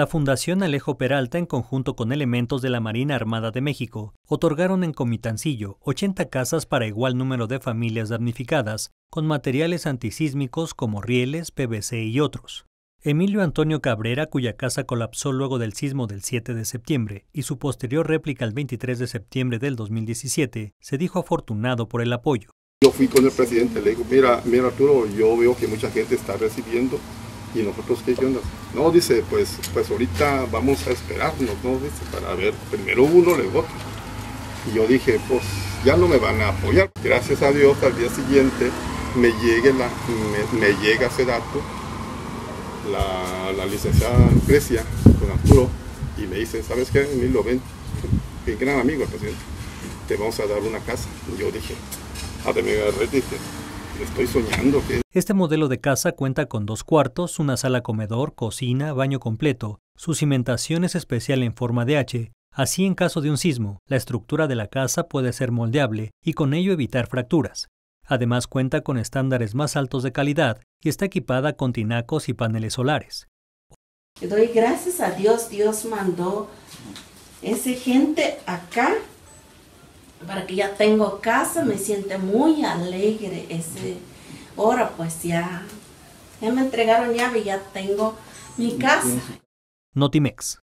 la Fundación Alejo Peralta, en conjunto con elementos de la Marina Armada de México, otorgaron en Comitancillo 80 casas para igual número de familias damnificadas, con materiales antisísmicos como rieles, PVC y otros. Emilio Antonio Cabrera, cuya casa colapsó luego del sismo del 7 de septiembre y su posterior réplica el 23 de septiembre del 2017, se dijo afortunado por el apoyo. Yo fui con el presidente, le mira, mira Arturo, yo veo que mucha gente está recibiendo y nosotros qué onda. No, dice, pues, pues ahorita vamos a esperarnos, ¿no? Dice, para ver primero uno, luego otro. Y yo dije, pues ya no me van a apoyar. Gracias a Dios, al día siguiente me, llegue la, me, me llega ese dato la, la licenciada Lucrecia con Arturo y me dice, ¿sabes qué? Emilio, ven, qué gran amigo el presidente, te vamos a dar una casa. Yo dije, ah, red, dije, estoy soñando. que Este modelo de casa cuenta con dos cuartos, una sala comedor, cocina, baño completo. Su cimentación es especial en forma de H. Así, en caso de un sismo, la estructura de la casa puede ser moldeable y con ello evitar fracturas. Además cuenta con estándares más altos de calidad y está equipada con tinacos y paneles solares. Le doy gracias a Dios, Dios mandó esa gente acá para que ya tengo casa, me siente muy alegre ese hora pues ya, ya me entregaron llave y ya tengo mi casa. Notimex.